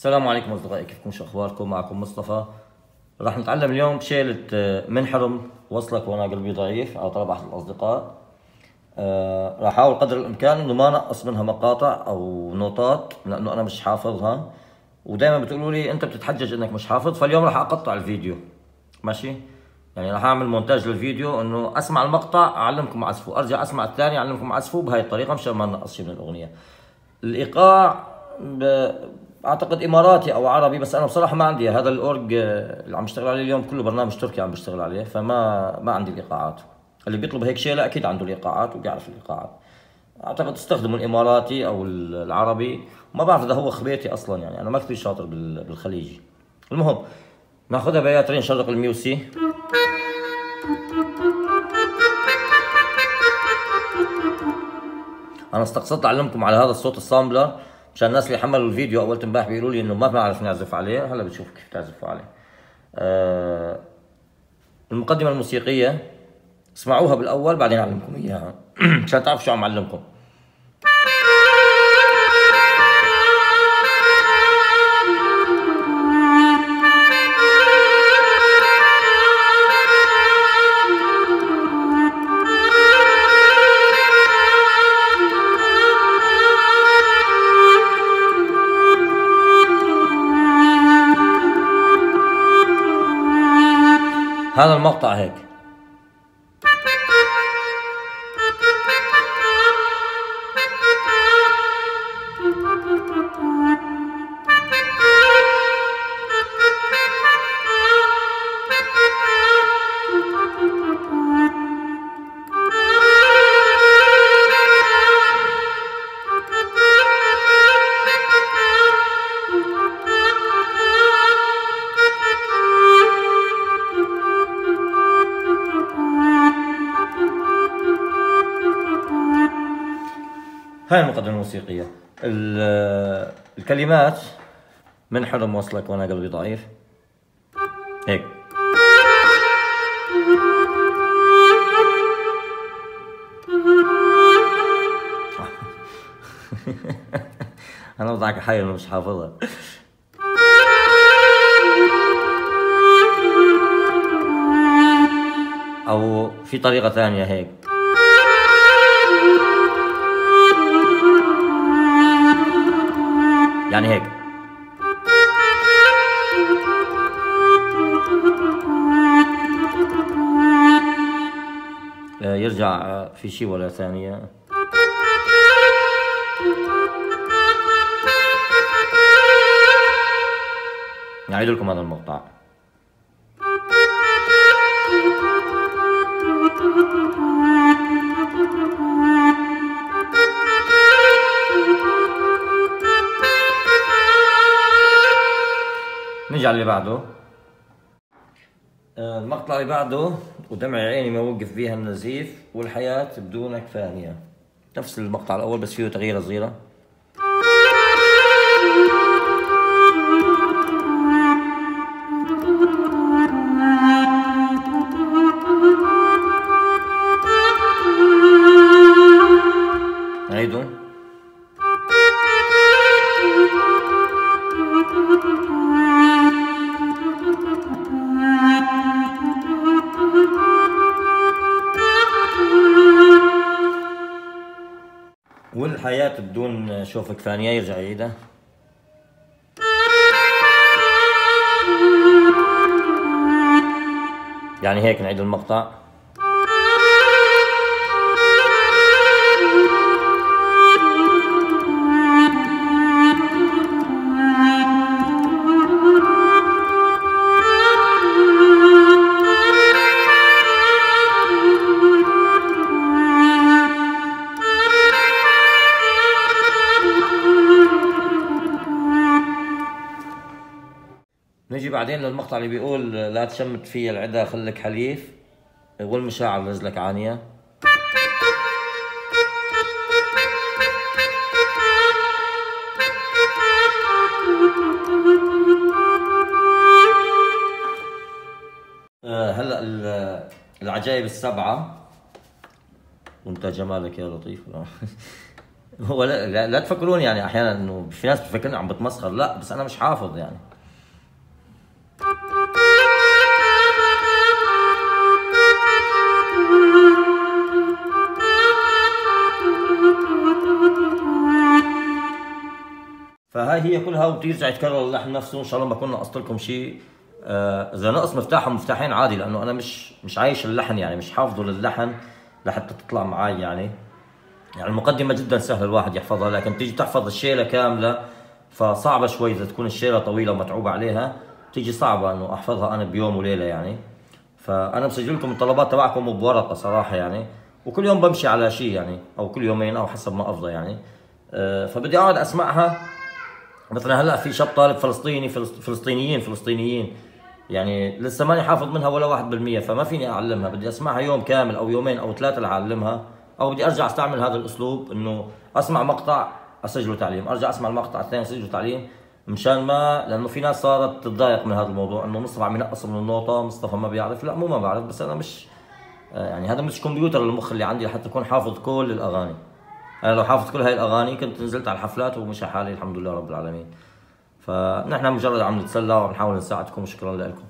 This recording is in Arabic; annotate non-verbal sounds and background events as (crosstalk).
السلام عليكم أصدقائي كيفكم؟ شو أخباركم؟ معكم مصطفى. راح نتعلم اليوم شيلة آه، منحرم وصلك وأنا قلبي ضعيف على طلب احد الأصدقاء. آه، راح احاول قدر الإمكان إنه ما نقص منها مقاطع أو نوتات لأنه أنا مش حافظها ودائما بتقولوا لي أنت بتتحجج إنك مش حافظ فاليوم راح أقطع الفيديو. ماشي؟ يعني راح أعمل مونتاج للفيديو إنه أسمع المقطع أعلمكم اعزفه أرجع أسمع الثاني أعلمكم اعزفه بهاي الطريقة مشان ما نقص شيء من الأغنية. الإيقاع ب... أعتقد إماراتي أو عربي بس أنا بصراحة ما عندي هذا الأورج آه، اللي عم بشتغل عليه اليوم كله برنامج تركي عم بشتغل عليه فما ما عندي الإيقاعات. اللي بيطلب هيك شيء لا أكيد عنده الإيقاعات وبيعرف الإيقاعات. أعتقد استخدموا الإماراتي أو العربي. ما بعرف إذا هو خبيتي أصلا يعني أنا ما كثير شاطر بال- بالخليجي. المهم ناخذها بياترين نشغل الميوسي أنا استقصدت اعلمكم على هذا الصوت السامبلر. مشان الناس اللي حملوا الفيديو أول امبارح بيقولوا لي إنه ما بنعرف نعزف عليه. هلا بتشوف كيف تعزفوا عليه. آه المقدمة الموسيقية اسمعوها بالأول بعدين أعلمكم إياها. (clears throat) مشان تعرفوا شو عم أعلمكم. هذا المقطع هيك. هاي المقدمة الموسيقية. ال- الكلمات من حرم وصلك وأنا قلبي ضعيف؟ هيك. (laughs) أنا بضحك حي مش حافظها. أو في طريقة ثانية هيك. يعني هيك. آه، يرجع آه، في شيء ولا ثانية؟ أعيد لكم هذا المقطع. على اللي بعده. آه، المقطع اللي بعده ودمع عيني ما وقف بيها النزيف والحياة بدونك فانية نفس المقطع الأول بس فيه تغييرة صغيرة. والحياة بدون شوفك ثانية يرجع يعيدها. يعني هيك نعيد المقطع. بعدين للمقطع اللي بيقول لا تشمت في العدا خلك حليف. والمشاعر رجلك عانية. آه، هلا ال- العجائب السبعة. وانت جمالك يا لطيف. (laughs) ولا لا, لا تفكروني يعني أحيانا إنه في ناس بتفكرني عم بتمسخر. لا بس أنا مش حافظ يعني. فهاي هي كلها وبترجع يتكرر. اللحن نفسه إن شاء الله ما كنا قصت لكم شيء. آه، إذا نقص مفتاح ومفتاحين عادي لأنه أنا مش مش عايش اللحن يعني مش حافظه للحن لحتى تطلع معي يعني. يعني المقدمة جدا سهل الواحد يحفظها لكن تيجي تحفظ الشيلة كاملة فصعبة شوي إذا تكون الشيلة طويلة ومتعوب عليها. تيجي صعبة إنه أحفظها أنا بيوم وليلة يعني. فأنا مسجل لكم الطلبات تبعكم بورقة صراحة يعني. وكل يوم بمشي على شيء يعني أو كل يومين أو حسب ما أفضى يعني. آه، فبدي أقعد أسمعها مثلا هلأ في شاب طالب فلسطيني فلسطينيين فلسطينيين. يعني لسه ماني حافظ منها ولا واحد بالمية فما فيني أعلمها. بدي أسمعها يوم كامل أو يومين أو ثلاثة لأعلمها أو بدي أرجع أستعمل هذا الأسلوب إنه أسمع مقطع اسجله تعليم. أرجع أسمع المقطع الثاني اسجله تعليم مشان ما لأنه في ناس صارت تتضايق من هذا الموضوع إنه مصطفى عم ينقص من النوطه مصطفى ما بيعرف. لا مو ما بعرف بس أنا مش آه، يعني هذا مش كمبيوتر المخ اللي عندي لحتى اكون حافظ كل الأغاني. أنا لو حافظ كل هاي الأغاني كنت نزلت على الحفلات ومشى حالي الحمد لله رب العالمين. فنحن مجرد عم نتسلى وعم نحاول نساعدكم وشكرا لكم.